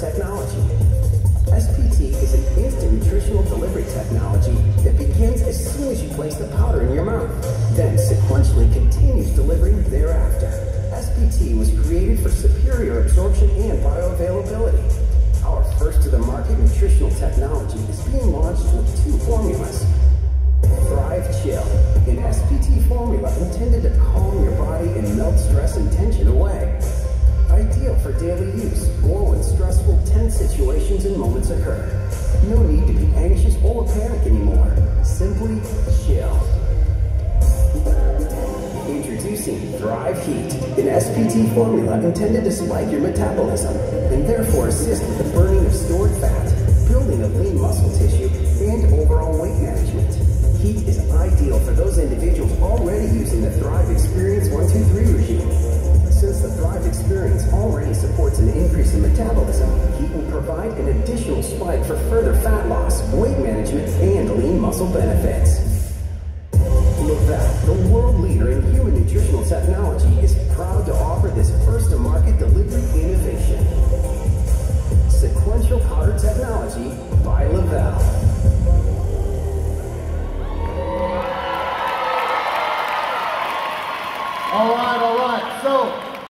technology. SPT is an instant nutritional delivery technology that begins as soon as you place the powder in your mouth, then sequentially continues delivering thereafter. SPT was created for superior absorption and bioavailability. Our first to the market nutritional technology is being launched with two formulas. Thrive Chill, an SPT formula intended to calm your body and melt stress and tension away. Situations and moments occur. No need to be anxious or panic anymore. Simply chill. Introducing Thrive Heat, an SPT formula intended to spike your metabolism and therefore assist with the burning of stored fat, building of lean muscle tissue, and overall weight management. Heat is ideal for those individuals already using the Thrive Experience 123 regime. Since the Thrive Experience already supports an product for further fat loss, weight management, and lean muscle benefits. Le-Vel, the world leader in human nutritional technology, is proud to offer this first-to-market delivery innovation. Sequential Powder Technology by Le-Vel. All right, all right. So